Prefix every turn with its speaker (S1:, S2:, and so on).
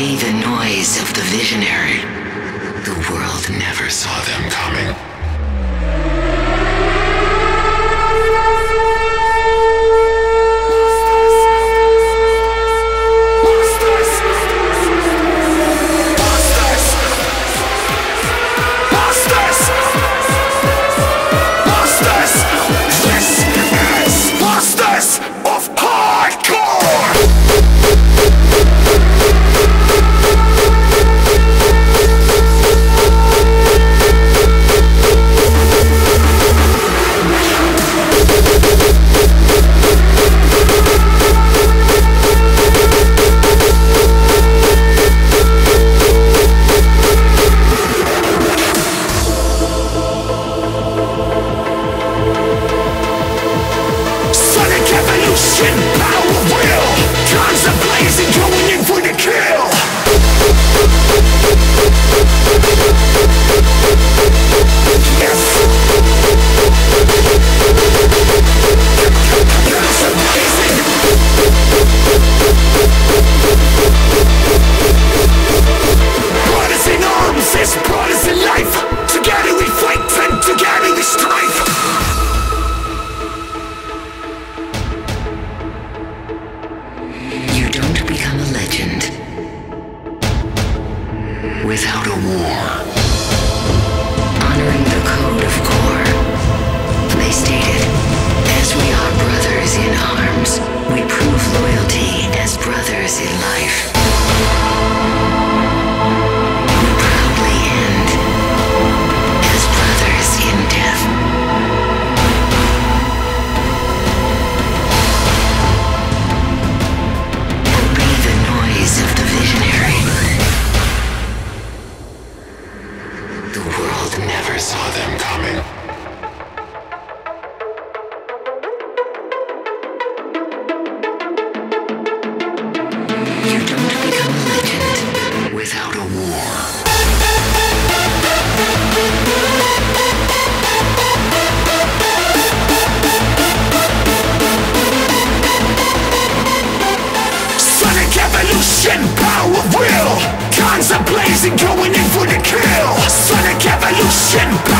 S1: Obey the noise of the visionary. The world never saw them coming. Without a war. Honoring the code of core. They stated, saw them coming. You don't become a legend without a war.
S2: Sonic evolution, power will Guns are blazing, going in for the kill Will